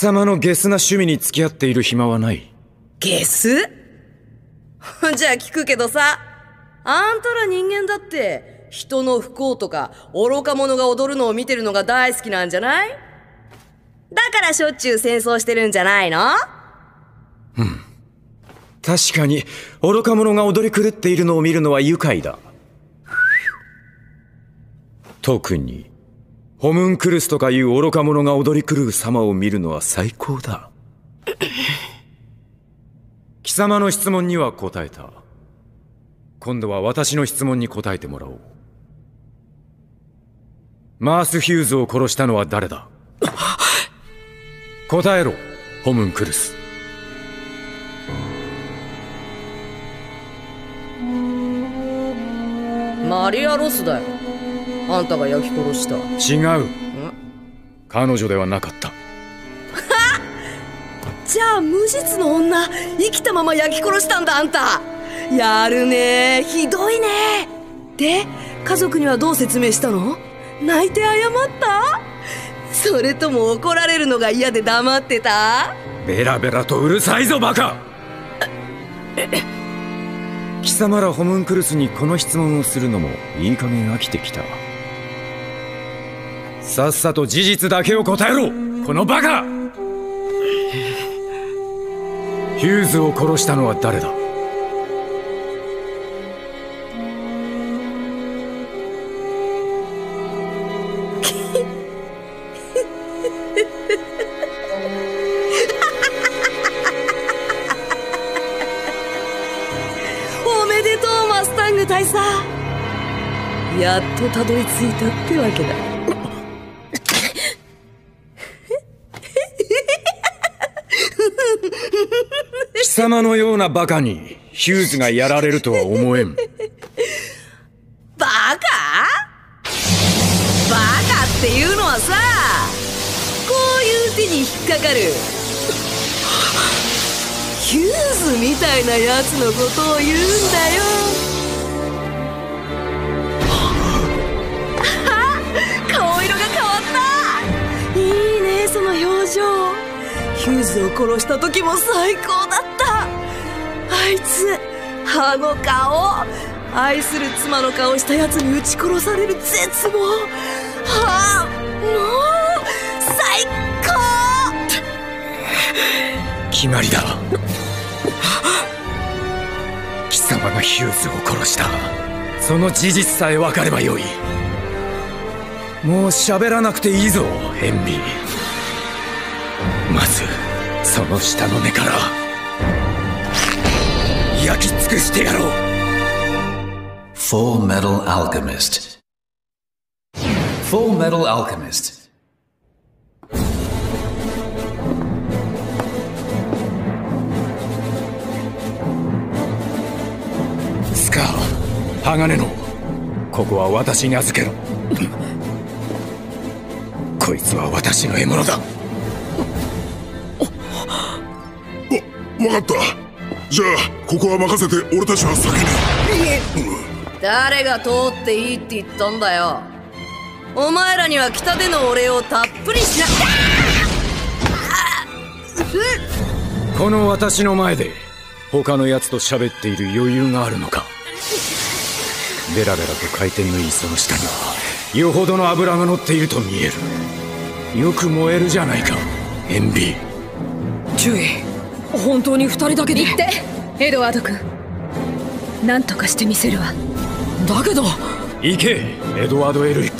様のゲスな趣味に付き合っている暇はない。ゲス？じゃあ聞くけどさ、あんたら人間だって、人の不幸とか愚か者が踊るのを見てるのが大好きなんじゃない？だからしょっちゅう戦争してるんじゃないの？確かに、愚か者が踊り狂っているのを見るのは愉快だ。特に、ホムンクルスとかいう愚か者が踊り狂う様を見るのは最高だ。貴様の質問には答えた。今度は私の質問に答えてもらおう。マース・ヒューズを殺したのは誰だ？答えろ、ホムンクルス。マリア・ロスだよ。あんたが焼き殺した。違う。彼女ではなかった。じゃあ無実の女生きたまま焼き殺したんだあんた。やるね。ひどいね。で家族にはどう説明したの？泣いて謝った？それとも怒られるのが嫌で黙ってた？ベラベラとうるさいぞバカ。貴様らホムンクルスにこの質問をするのもいい加減飽きてきたさっさと事実だけを答えろ。このバカ。ヒューズを殺したのは誰だ？おめでとうマスタング大佐。やっとたどり着いたってわけだ。様のようなバカにヒューズがやられるとは思えん。バカバカっていうのはさこういう手に引っかかる。ヒューズみたいなやつのことを言うんだよ。顔色が変わった。いいねその表情。ヒューズを殺した時も最高だった。いつあの顔。愛する妻の顔したやつに撃ち殺される絶望。はあもう最高。決まりだ。貴様がヒューズを殺した。その事実さえ分かればよい。もう喋らなくていいぞヘンリーまずその下の根から。き尽くしてやろう。Full Metal Alchemist. Full Metal Alchemist. スカー鋼の。ここは私に預けろ。こいつは私の獲物だ。わかった。じゃあここは任せて俺たちは先に。誰が通っていいって言ったんだよ。お前らには北でのお礼をたっぷりしな。この私の前で他の奴と喋っている余裕があるのか。ベラベラと回転のいいその下にはよほどの油が乗っていると見える。よく燃えるじゃないか塩ビ。注意本当に二人だけで？言ってエドワード君何とかしてみせるわ。だけど。行けエドワード・エルリック。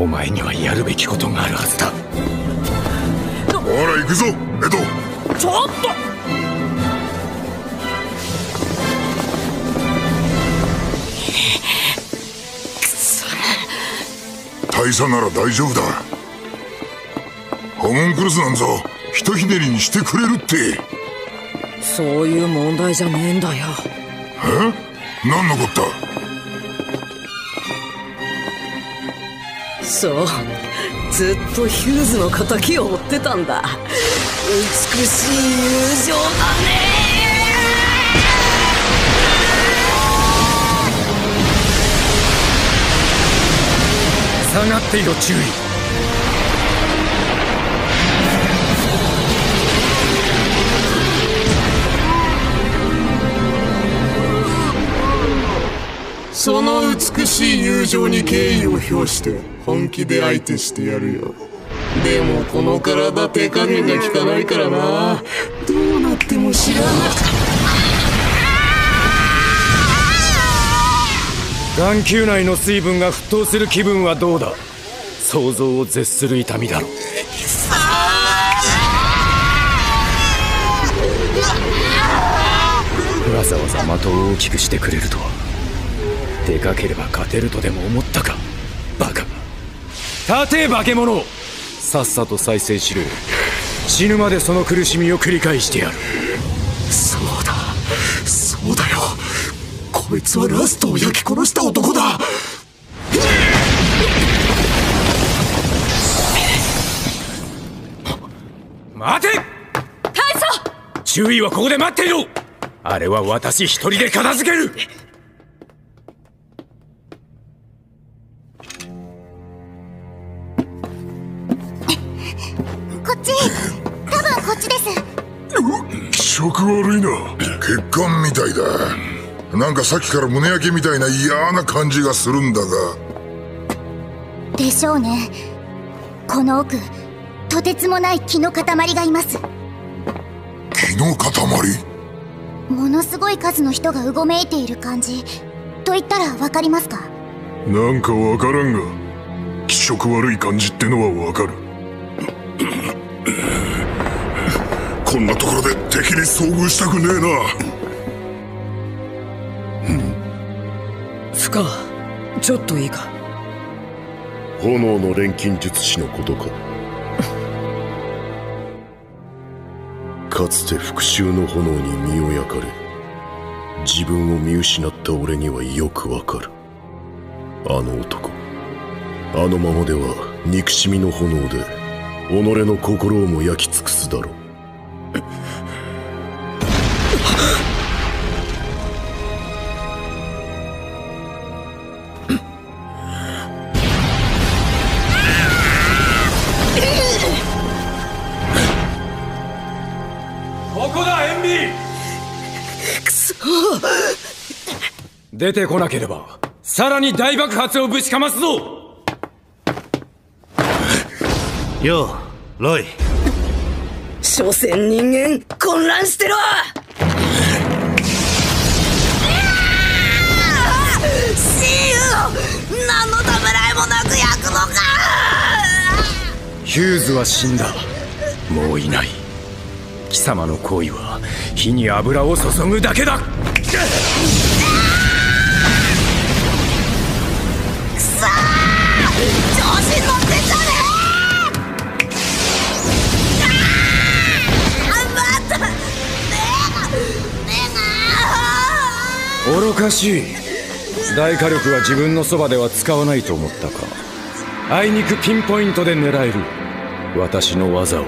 お前にはやるべきことがあるはずだ。ほら行くぞエド。ちょっと。大佐なら大丈夫だ。ホモンクルスなんぞひとひねりにしてくれるってそういう問題じゃねえんだよ。え？何のこった？そう。ずっとヒューズの敵を追ってたんだ。美しい友情だね。下がっていろ注意その美しい友情に敬意を表して本気で相手してやるよ。でもこの体手加減が効かないからな。どうなっても知らな眼球内の水分が沸騰する気分はどうだ。想像を絶する痛みだろわざわざ的を大きくしてくれるとは。でかければ勝てるとでも思ったか？バカ。立て化け物さっさと再生しろ。死ぬまでその苦しみを繰り返してやる。そうだ。そうだよ。こいつはラストを焼き殺した男だ。待て！大佐！注意はここで待っていろ！あれは私一人で片付けるち。多分こっちです。気色悪いな。血管みたいだ。なんかさっきから胸焼けみたいな嫌な感じがするんだが。でしょうね。この奥とてつもない気の塊がいます。気の塊？ものすごい数の人がうごめいている感じ。と言ったらわかりますか？なんかわからんが気色悪い感じってのはわかるこんなところで敵に遭遇したくねえな。負荷ちょっといいか？炎の錬金術師のことか。かつて復讐の炎に身を焼かれ自分を見失った俺にはよくわかる。あの男。あのままでは憎しみの炎で己の心をも焼き尽くすだろう。ここだエンビくそ。出てこなければさらに大爆発をぶちかますぞようロイ。所詮人間混乱してろ！何のためらいもなく焼くのか！ヒューズは死んだ。もういない。貴様の行為は火に油を注ぐだけだ愚かしい。大火力は自分のそばでは使わないと思ったか。あいにくピンポイントで狙える私の技を。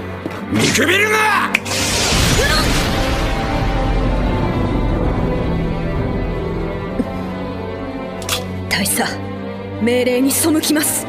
見くびるな！大佐命令に背きます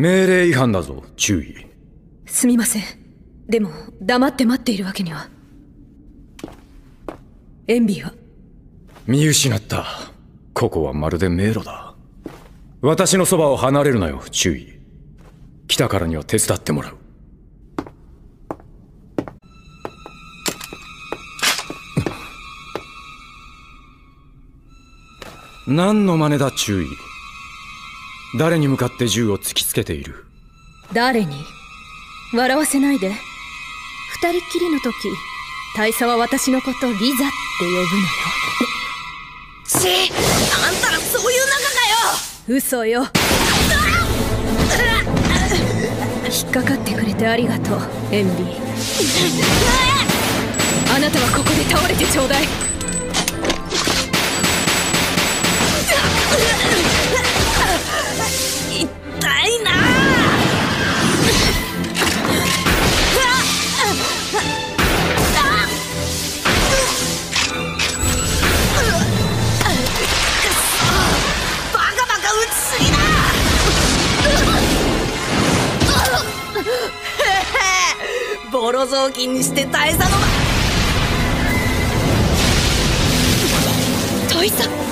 命令違反だぞ注意。すみません。でも黙って待っているわけには。エンビーは？見失った。ここはまるで迷路だ。私のそばを離れるなよ注意。来たからには手伝ってもらう。何の真似だ注意誰に向かって銃を突きつけている？誰に？笑わせないで。二人っきりの時大佐は私のことリザって呼ぶのよ。ちあんたらそういう仲かよ。嘘よ。引っかかってくれてありがとうエンビー。あなたはここで倒れてちょうだいボロ雑巾にして大佐の大佐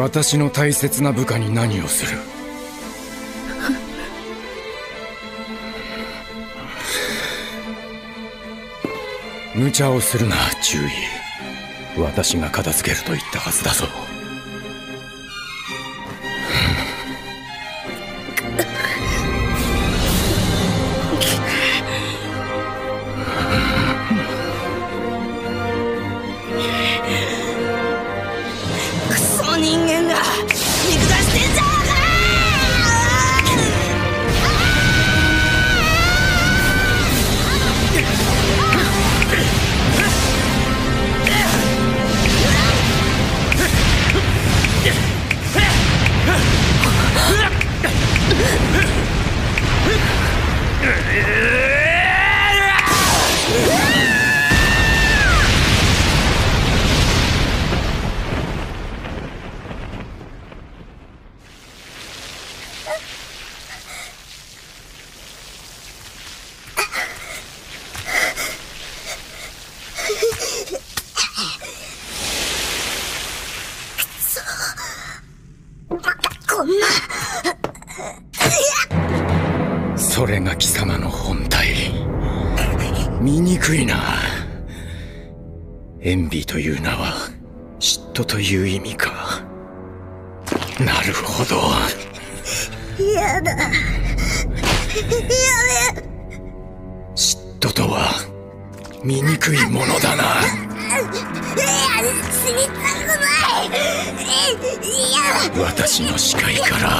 私の大切な部下に何をする？無茶をするな注意私が片付けると言ったはずだぞ。エンビーという名は嫉妬という意味か。なるほど。やだ。やめ嫉妬とは醜いものだな。死にたくない。私の視界から